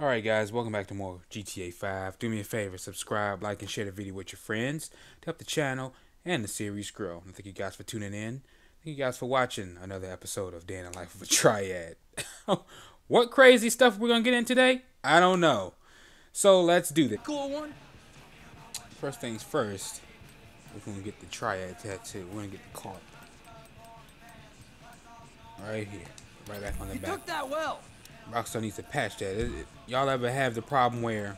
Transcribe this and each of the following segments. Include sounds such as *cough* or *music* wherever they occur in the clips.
Alright guys, welcome back to more GTA 5. Do me a favor, subscribe, like, and share the video with your friends to help the channel and the series grow. And thank you guys for tuning in. Thank you guys for watching another episode of Day in the Life of a Triad. *laughs* what crazy stuff we're going to get in today? I don't know. So let's do this. Cool one. First things first, we're going to get the Triad tattoo. We're going to get the card. Right here. Right back on the You back. took that well. Rockstar needs to patch that. It- it- y'all ever have the problem where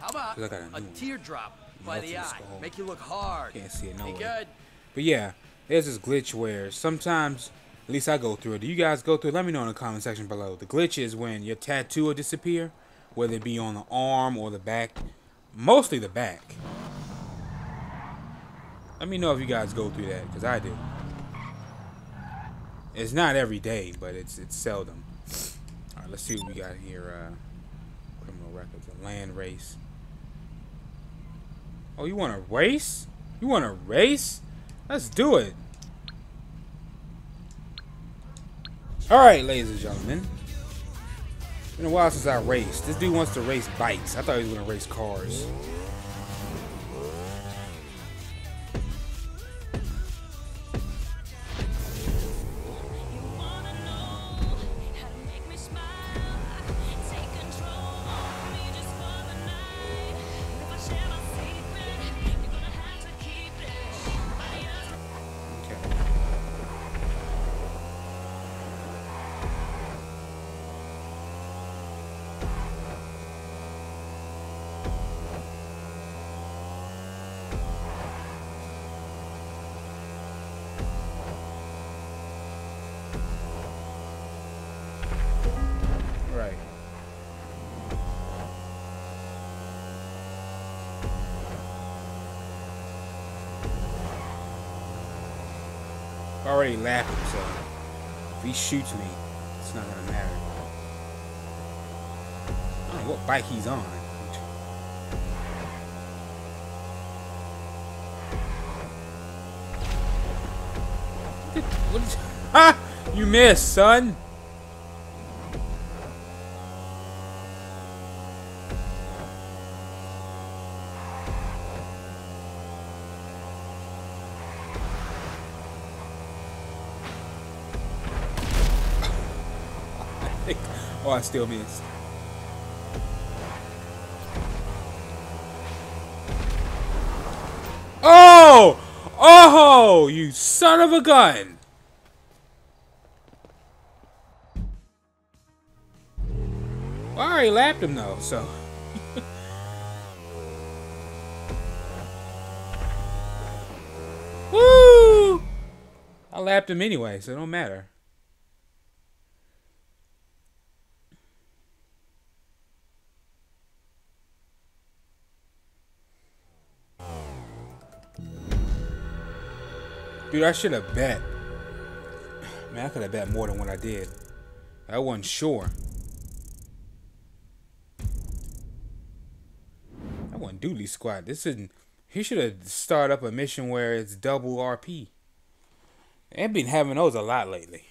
How about I got a a teardrop by the eye? skull. Make you look hard. Can't see it no good. But yeah, there's this glitch where sometimes, at least I go through it. Do you guys go through it? Let me know in the comment section below. The glitch is when your tattoo will disappear, whether it be on the arm or the back. Mostly the back. Let me know if you guys go through that, because I do. It's not every day, but it's it's seldom. Let's see what we got here. Uh, criminal records, a land race. Oh, you want to race? You want to race? Let's do it. All right, ladies and gentlemen. Been a while since I raced. This dude wants to race bikes. I thought he was gonna race cars. Already laughing, so if he shoots me, it's not gonna matter. I don't know what bike he's on. What is, ha! You *laughs* missed, son. *laughs* oh, I still missed. Oh! Oh! You son of a gun! I already lapped him though, so. *laughs* Woo! I lapped him anyway, so it don't matter. Dude, I should have bet. Man, I could have bet more than what I did. I wasn't sure. I wasn't duty squad. This isn't. He should have started up a mission where it's double RP. They've been having those a lot lately.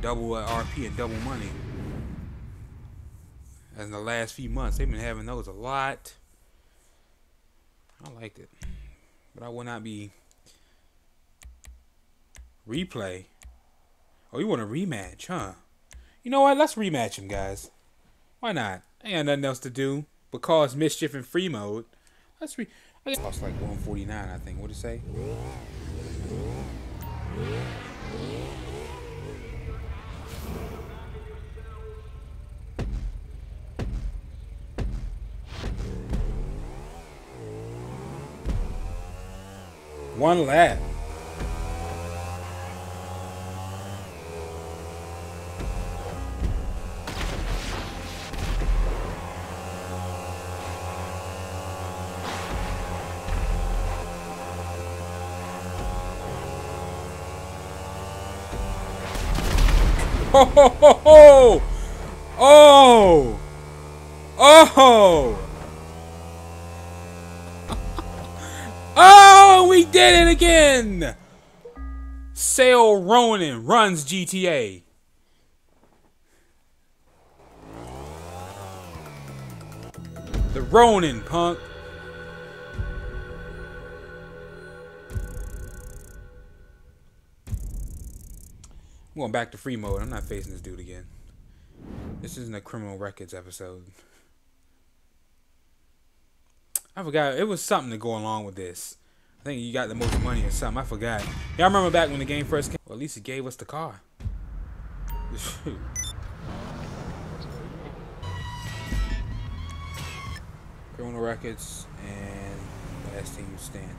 Double uh, RP and double money. As in the last few months, they've been having those a lot. I liked it but I will not be replay. Oh, you want a rematch, huh? You know what? Let's rematch him, guys. Why not? I ain't got nothing else to do but cause mischief in free mode. Let's re. I lost like 149, I think. What'd it say? One lap. Ho ho ho ho! Oh! Oh! Oh, we did it again! Sail Ronin runs GTA. The Ronin, punk. I'm going back to free mode. I'm not facing this dude again. This isn't a criminal records episode. I forgot. It was something to go along with this. I think you got the most money or something. I forgot. Y'all remember back when the game first came? Well, at least it gave us the car. *laughs* Criminal records and last team standing.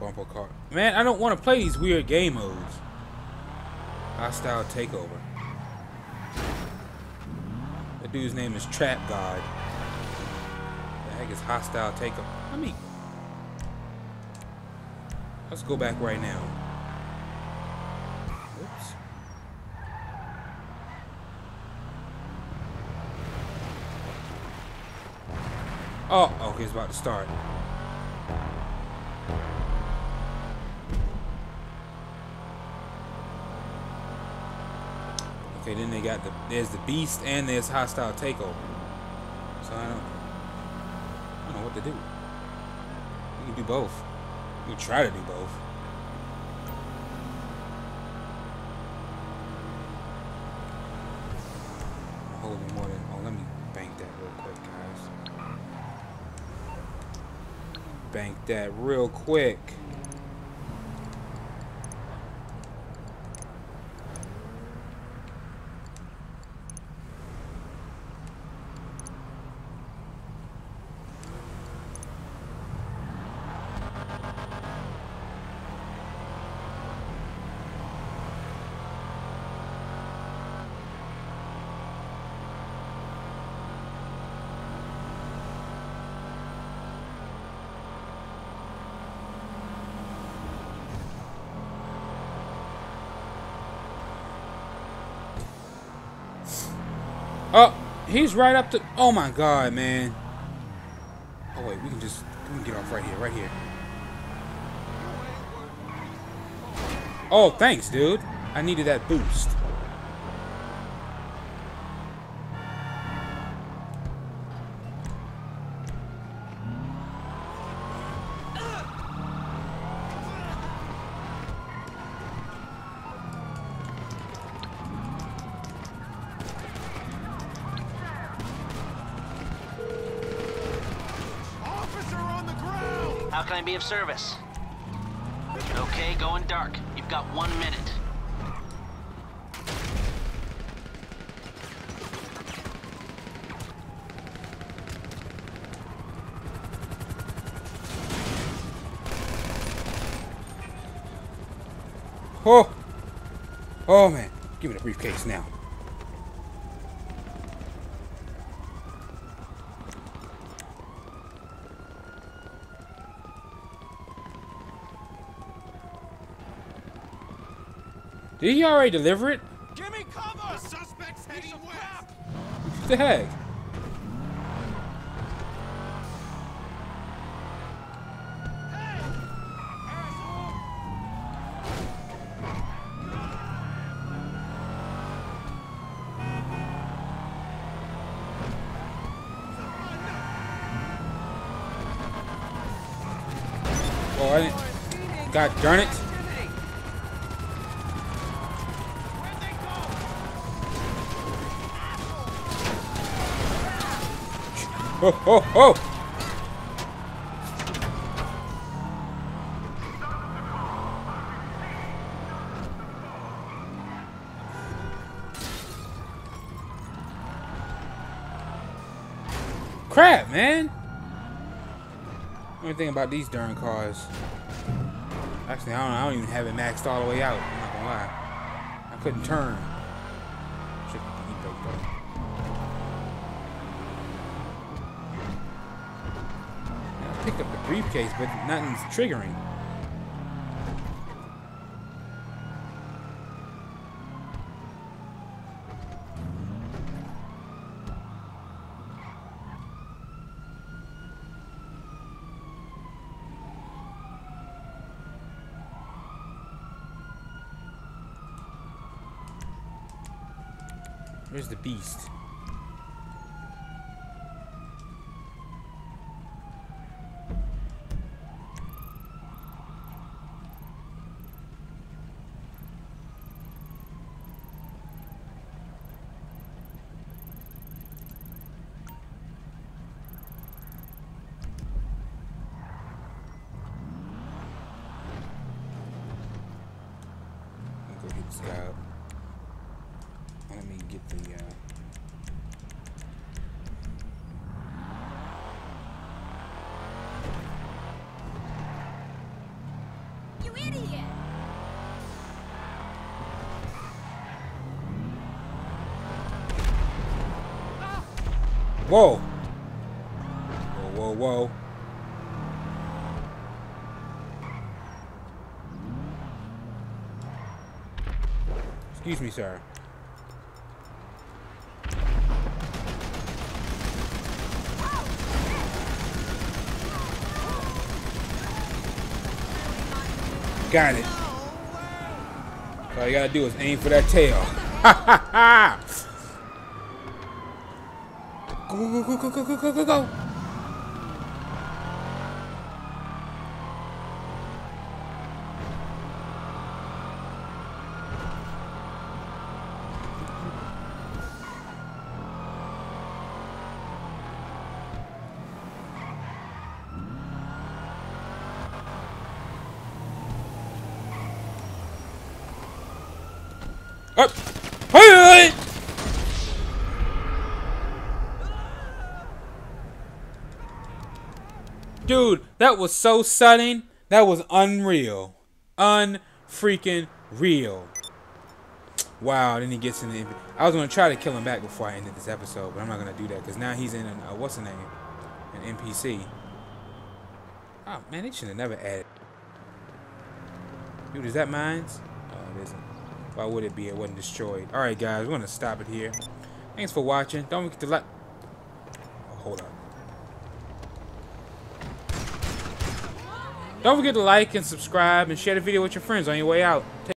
Bumper car. Man, I don't want to play these weird game modes. Hostile takeover. The dude's name is Trap God. Heck is hostile takeover? Let me. Let's go back right now. Oops. Oh, oh okay, it's about to start. Okay, then they got the there's the beast and there's hostile takeover. So I don't what to do. You can do both. You try to do both. Holding more oh let me bank that real quick, guys. Bank that real quick. Oh, he's right up to. Oh my god, man. Oh wait, we can just we can get off right here, right here. Oh, thanks, dude. I needed that boost. How can I be of service? Okay, going dark. You've got one minute. Oh, oh man, give me the briefcase now. Did he already deliver it? Give me cover! The suspect's heading west! What the heck? Oh, I didn't. God darn it. Crap, man! Only thing about these darn cars. Actually, I don't, I don't even have it maxed all the way out. I'm not gonna lie. I couldn't turn. Should put the e-brake though. I picked up the briefcase, but nothing's triggering. Where's the beast? This guy up. Let me get the. Uh, You idiot! Whoa! Whoa, whoa, whoa. Excuse me, sir. Got it. All you gotta do is aim for that tail. Ha ha ha! Go, go, go, go, go, go, go, go, go. Hey! Dude, that was so sudden. That was unreal. Unfreaking real. Wow, then he gets in the... I was going to try to kill him back before I ended this episode, but I'm not going to do that because now he's in an... Uh, what's the name? An NPC. Oh, man, they should have never added... Dude, is that mines? Oh, it isn't. Why would it be? It wasn't destroyed. Alright, guys, we're to stop it here. Thanks for watching. Don't forget to like... Oh, hold on. Don't forget to like and subscribe and share the video with your friends on your way out.